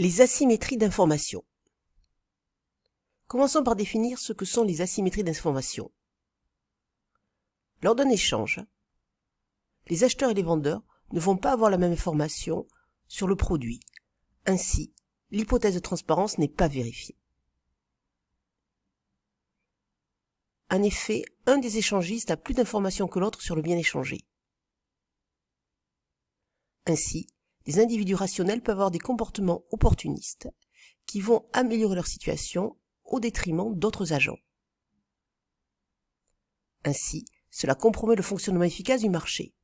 Les asymétries d'information. Commençons par définir ce que sont les asymétries d'information. Lors d'un échange, les acheteurs et les vendeurs ne vont pas avoir la même information sur le produit. Ainsi, l'hypothèse de transparence n'est pas vérifiée. En effet, un des échangistes a plus d'informations que l'autre sur le bien échangé. Ainsi, les individus rationnels peuvent avoir des comportements opportunistes qui vont améliorer leur situation au détriment d'autres agents. Ainsi, cela compromet le fonctionnement efficace du marché.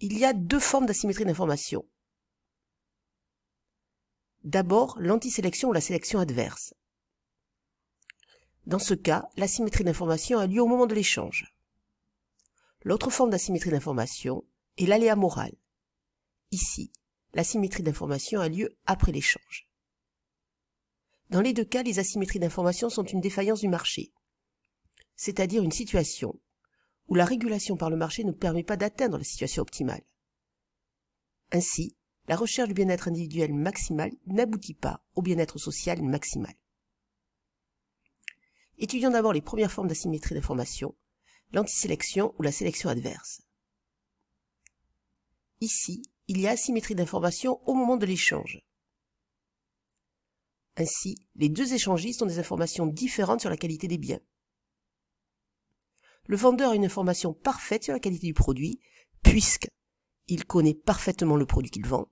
Il y a deux formes d'asymétrie d'information. D'abord, l'antisélection ou la sélection adverse. Dans ce cas, l'asymétrie d'information a lieu au moment de l'échange. L'autre forme d'asymétrie d'information et l'aléa moral. Ici, la symétrie d'information a lieu après l'échange. Dans les deux cas, les asymétries d'information sont une défaillance du marché, c'est-à-dire une situation où la régulation par le marché ne permet pas d'atteindre la situation optimale. Ainsi, la recherche du bien-être individuel maximal n'aboutit pas au bien-être social maximal. Étudions d'abord les premières formes d'asymétrie d'information, l'antisélection ou la sélection adverse. Ici, il y a asymétrie d'information au moment de l'échange. Ainsi, les deux échangistes ont des informations différentes sur la qualité des biens. Le vendeur a une information parfaite sur la qualité du produit, puisqu'il connaît parfaitement le produit qu'il vend.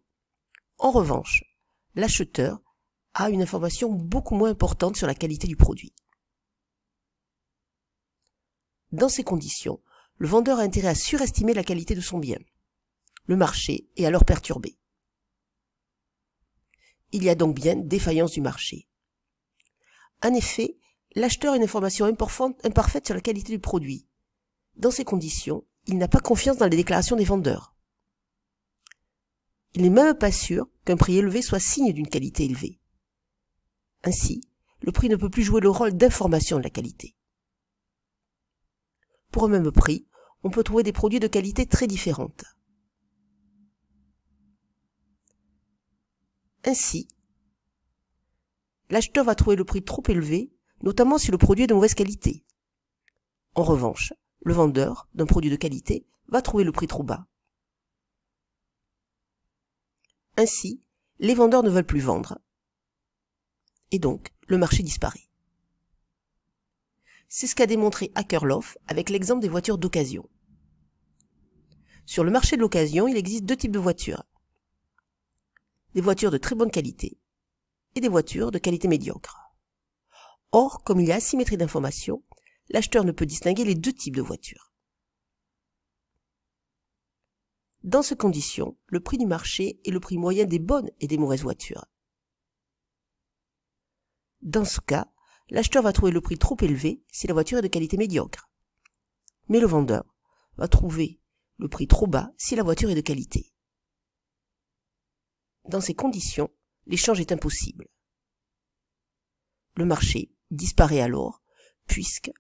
En revanche, l'acheteur a une information beaucoup moins importante sur la qualité du produit. Dans ces conditions, le vendeur a intérêt à surestimer la qualité de son bien le marché est alors perturbé. Il y a donc bien défaillance du marché. En effet, l'acheteur a une information imparfaite sur la qualité du produit. Dans ces conditions, il n'a pas confiance dans les déclarations des vendeurs. Il n'est même pas sûr qu'un prix élevé soit signe d'une qualité élevée. Ainsi, le prix ne peut plus jouer le rôle d'information de la qualité. Pour un même prix, on peut trouver des produits de qualité très différentes. Ainsi, l'acheteur va trouver le prix trop élevé, notamment si le produit est de mauvaise qualité. En revanche, le vendeur d'un produit de qualité va trouver le prix trop bas. Ainsi, les vendeurs ne veulent plus vendre. Et donc, le marché disparaît. C'est ce qu'a démontré Hackerloff avec l'exemple des voitures d'occasion. Sur le marché de l'occasion, il existe deux types de voitures des voitures de très bonne qualité et des voitures de qualité médiocre. Or, comme il y a asymétrie d'information, l'acheteur ne peut distinguer les deux types de voitures. Dans ces conditions, le prix du marché est le prix moyen des bonnes et des mauvaises voitures. Dans ce cas, l'acheteur va trouver le prix trop élevé si la voiture est de qualité médiocre. Mais le vendeur va trouver le prix trop bas si la voiture est de qualité. Dans ces conditions, l'échange est impossible. Le marché disparaît alors, puisque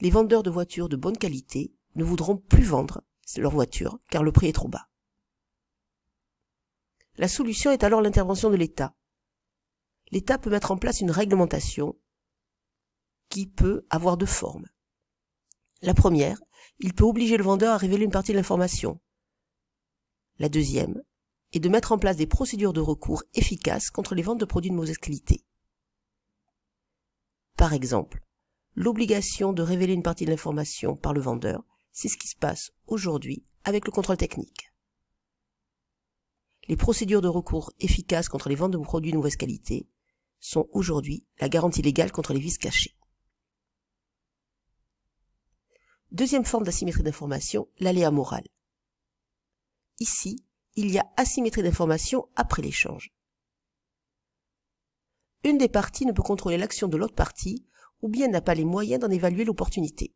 les vendeurs de voitures de bonne qualité ne voudront plus vendre leurs voitures car le prix est trop bas. La solution est alors l'intervention de l'État. L'État peut mettre en place une réglementation qui peut avoir deux formes. La première, il peut obliger le vendeur à révéler une partie de l'information. La deuxième, et de mettre en place des procédures de recours efficaces contre les ventes de produits de mauvaise qualité. Par exemple, l'obligation de révéler une partie de l'information par le vendeur, c'est ce qui se passe aujourd'hui avec le contrôle technique. Les procédures de recours efficaces contre les ventes de produits de mauvaise qualité sont aujourd'hui la garantie légale contre les vices cachés. Deuxième forme d'asymétrie d'information, l'aléa moral. Ici, il y a asymétrie d'information après l'échange. Une des parties ne peut contrôler l'action de l'autre partie ou bien n'a pas les moyens d'en évaluer l'opportunité.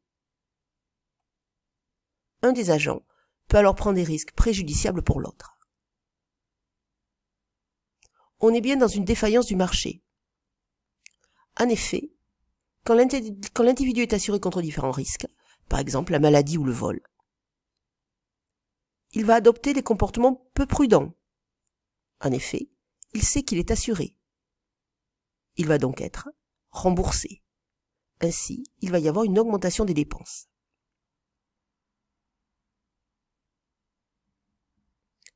Un des agents peut alors prendre des risques préjudiciables pour l'autre. On est bien dans une défaillance du marché. En effet, quand l'individu est assuré contre différents risques, par exemple la maladie ou le vol, il va adopter des comportements peu prudents. En effet, il sait qu'il est assuré. Il va donc être remboursé. Ainsi, il va y avoir une augmentation des dépenses.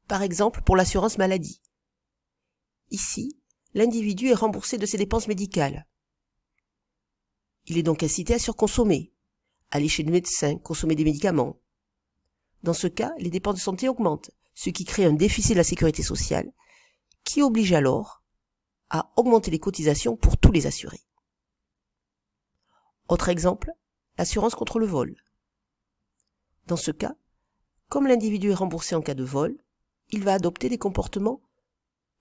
Par exemple, pour l'assurance maladie. Ici, l'individu est remboursé de ses dépenses médicales. Il est donc incité à surconsommer, aller chez le médecin, consommer des médicaments. Dans ce cas, les dépenses de santé augmentent, ce qui crée un déficit de la sécurité sociale, qui oblige alors à augmenter les cotisations pour tous les assurés. Autre exemple, l'assurance contre le vol. Dans ce cas, comme l'individu est remboursé en cas de vol, il va adopter des comportements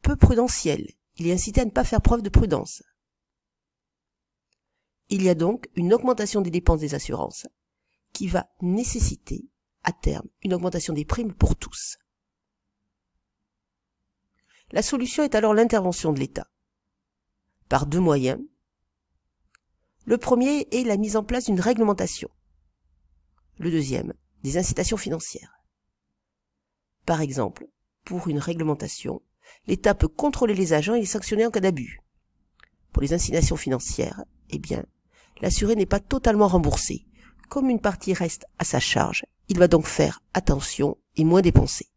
peu prudentiels. Il est incité à ne pas faire preuve de prudence. Il y a donc une augmentation des dépenses des assurances qui va nécessiter terme une augmentation des primes pour tous. La solution est alors l'intervention de l'État par deux moyens le premier est la mise en place d'une réglementation. Le deuxième, des incitations financières. Par exemple, pour une réglementation, l'État peut contrôler les agents et les sanctionner en cas d'abus. Pour les incitations financières, eh bien, l'assuré n'est pas totalement remboursé. Comme une partie reste à sa charge, il va donc faire attention et moins dépenser.